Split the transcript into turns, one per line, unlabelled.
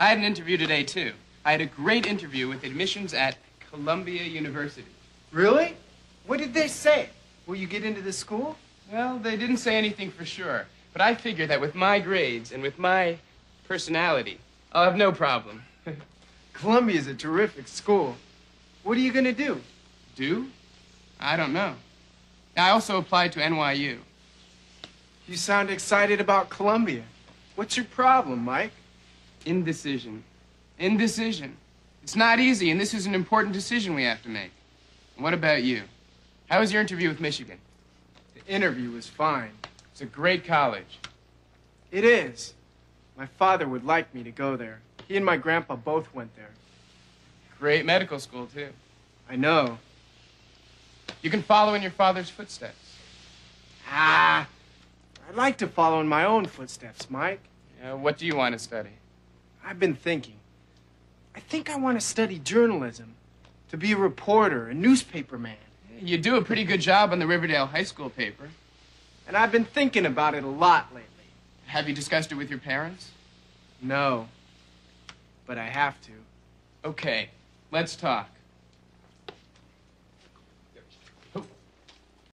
I had an interview today, too. I had a great interview with admissions at Columbia University.
Really? What did they say? Will you get into the school?
Well, they didn't say anything for sure, but I figure that with my grades and with my personality, I'll have no problem.
Columbia's a terrific school. What are you going to do?
Do? I don't know. I also applied to NYU.
You sound excited about Columbia. What's your problem, Mike?
Indecision. Indecision. It's not easy, and this is an important decision we have to make. What about you? How was your interview with Michigan?
The interview was fine.
It's a great college.
It is. My father would like me to go there. He and my grandpa both went there.
Great medical school, too.
I know.
You can follow in your father's footsteps.
Ah, I'd like to follow in my own footsteps, Mike.
Uh, what do you want to study?
I've been thinking. I think I want to study journalism, to be a reporter, a newspaper man.
You do a pretty good job on the Riverdale High School paper.
And I've been thinking about it a lot lately.
Have you discussed it with your parents?
No, but I have to.
Okay, let's talk.